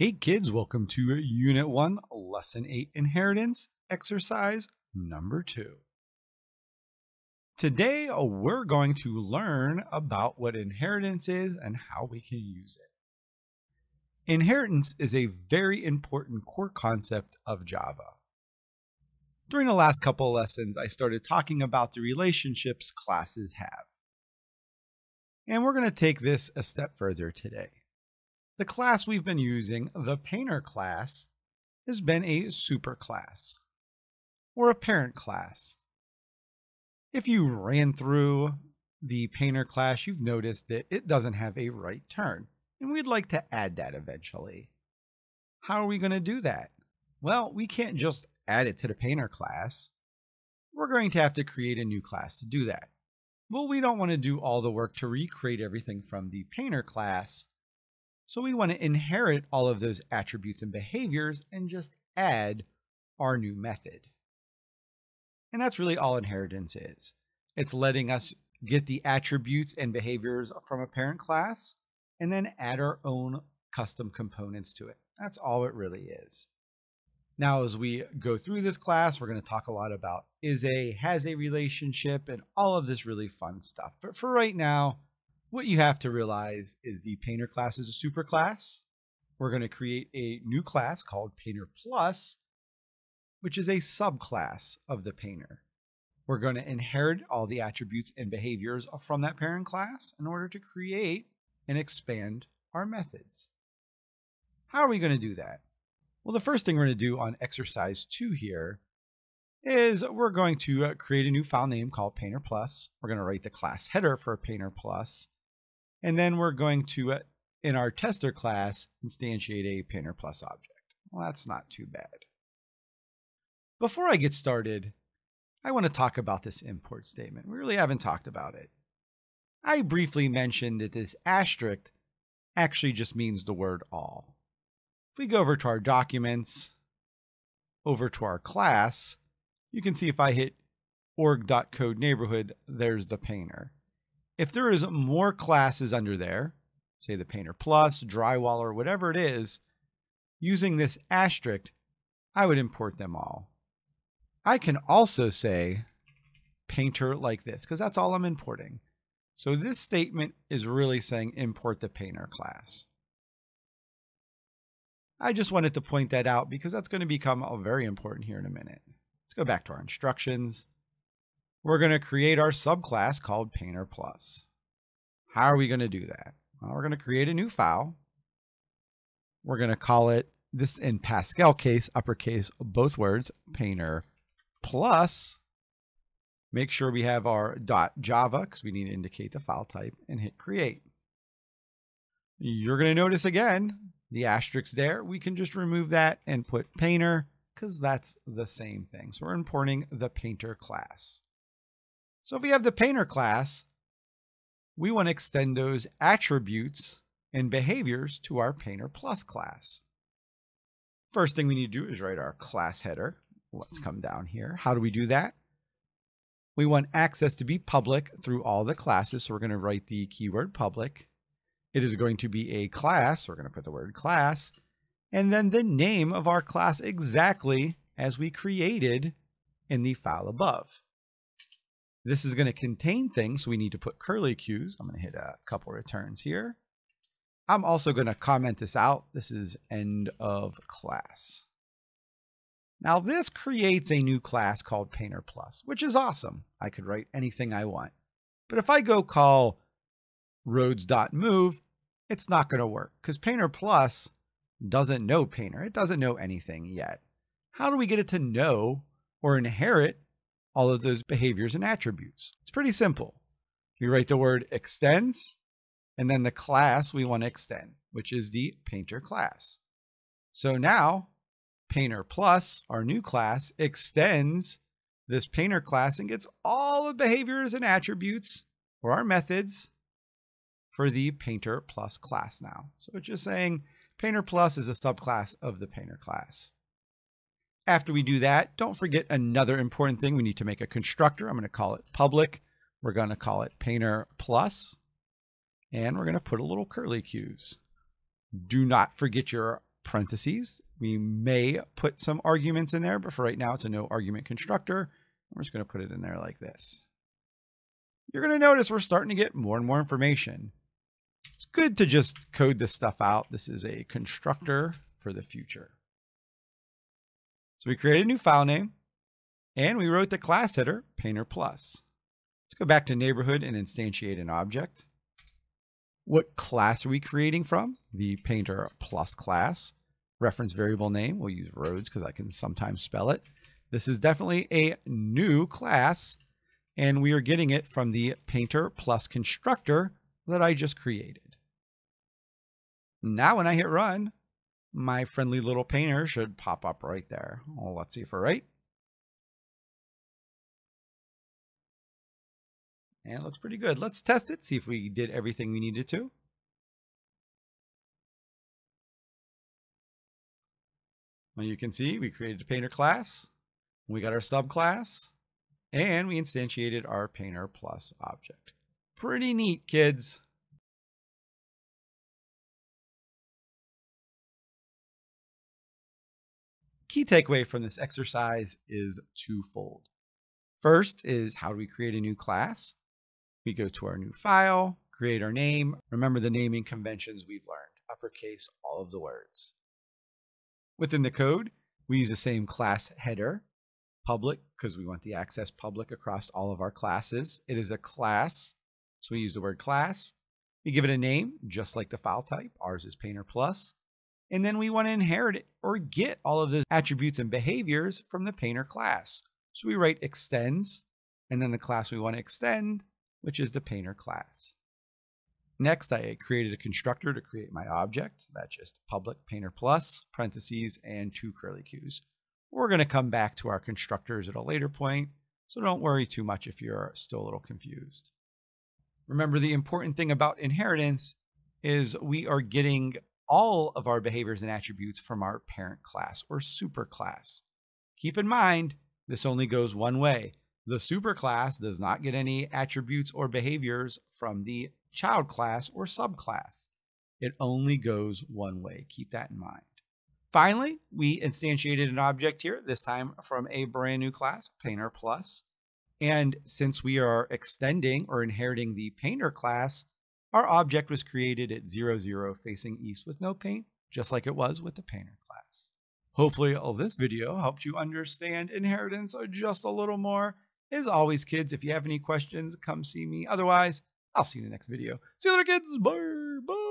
Hey kids, welcome to Unit 1, Lesson 8 Inheritance, exercise number 2. Today we're going to learn about what inheritance is and how we can use it. Inheritance is a very important core concept of Java. During the last couple lessons, I started talking about the relationships classes have. And we're going to take this a step further today. The class we've been using, the painter class, has been a superclass or a parent class. If you ran through the painter class, you've noticed that it doesn't have a right turn, and we'd like to add that eventually. How are we going to do that? Well, we can't just add it to the painter class. We're going to have to create a new class to do that. Well, we don't want to do all the work to recreate everything from the painter class so we want to inherit all of those attributes and behaviors and just add our new method. And that's really all inheritance is. It's letting us get the attributes and behaviors from a parent class and then add our own custom components to it. That's all it really is. Now, as we go through this class, we're going to talk a lot about is a, has a relationship, and all of this really fun stuff. But for right now, what you have to realize is the Painter class is a super class. We're going to create a new class called Painter Plus, which is a subclass of the Painter. We're going to inherit all the attributes and behaviors from that parent class in order to create and expand our methods. How are we going to do that? Well, the first thing we're going to do on exercise two here is we're going to uh, create a new file name called Painter Plus. We're going to write the class header for Painter Plus. And then we're going to, uh, in our tester class, instantiate a painter plus object. Well, that's not too bad. Before I get started, I want to talk about this import statement. We really haven't talked about it. I briefly mentioned that this asterisk actually just means the word all. If we go over to our documents, over to our class, you can see if I hit org.code neighborhood, there's the painter. If there is more classes under there, say the Painter Plus, Drywaller, whatever it is, using this asterisk, I would import them all. I can also say painter like this, because that's all I'm importing. So this statement is really saying import the painter class. I just wanted to point that out because that's going to become oh, very important here in a minute. Let's go back to our instructions we're going to create our subclass called Painter Plus. How are we going to do that? Well, we're going to create a new file. We're going to call it, this in Pascal case, uppercase, both words, Painter Plus. Make sure we have our .java because we need to indicate the file type and hit create. You're going to notice again, the asterisk there. We can just remove that and put Painter because that's the same thing. So we're importing the Painter class. So if we have the painter class, we want to extend those attributes and behaviors to our painter plus class. First thing we need to do is write our class header. Let's hmm. come down here. How do we do that? We want access to be public through all the classes. So we're going to write the keyword public. It is going to be a class. We're going to put the word class. And then the name of our class exactly as we created in the file above. This is going to contain things, so we need to put curly cues. I'm going to hit a couple returns here. I'm also going to comment this out. This is end of class. Now this creates a new class called Painter Plus, which is awesome. I could write anything I want. But if I go call rhodes.move, it's not going to work because Painter Plus doesn't know Painter. It doesn't know anything yet. How do we get it to know or inherit all of those behaviors and attributes. It's pretty simple. We write the word extends and then the class we want to extend, which is the painter class. So now painter plus our new class extends this painter class and gets all the behaviors and attributes or our methods for the painter plus class now. So it's just saying painter plus is a subclass of the painter class. After we do that, don't forget another important thing. We need to make a constructor. I'm going to call it public. We're going to call it painter plus, and we're going to put a little curly cues. Do not forget your parentheses. We may put some arguments in there, but for right now, it's a no argument constructor. We're just going to put it in there like this. You're going to notice we're starting to get more and more information. It's good to just code this stuff out. This is a constructor for the future. So we created a new file name and we wrote the class header, Painter Plus. Let's go back to neighborhood and instantiate an object. What class are we creating from? The Painter Plus class. Reference variable name, we'll use rhodes because I can sometimes spell it. This is definitely a new class, and we are getting it from the Painter Plus constructor that I just created. Now when I hit run, my friendly little painter should pop up right there. Well, let's see if we're right. And it looks pretty good. Let's test it, see if we did everything we needed to. Well, you can see we created a painter class, we got our subclass, and we instantiated our painter plus object. Pretty neat, kids. Key takeaway from this exercise is twofold. First is how do we create a new class? We go to our new file, create our name. Remember the naming conventions we've learned, uppercase all of the words. Within the code, we use the same class header, public, because we want the access public across all of our classes. It is a class, so we use the word class. We give it a name, just like the file type. Ours is Painter Plus. And then we want to inherit it or get all of the attributes and behaviors from the Painter class. So we write extends, and then the class we want to extend which is the painter class. Next, I created a constructor to create my object. That's just public painter plus, parentheses, and two curly cues. We're going to come back to our constructors at a later point, so don't worry too much if you're still a little confused. Remember, the important thing about inheritance is we are getting all of our behaviors and attributes from our parent class or superclass. Keep in mind, this only goes one way. The superclass does not get any attributes or behaviors from the child class or subclass. It only goes one way. Keep that in mind. Finally, we instantiated an object here, this time from a brand new class, Painter Plus. And since we are extending or inheriting the Painter class, our object was created at 0, 0 facing east with no paint, just like it was with the Painter class. Hopefully, all this video helped you understand inheritance just a little more as always, kids, if you have any questions, come see me. Otherwise, I'll see you in the next video. See you later, kids. Bye. Bye.